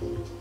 了。